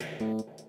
Bye.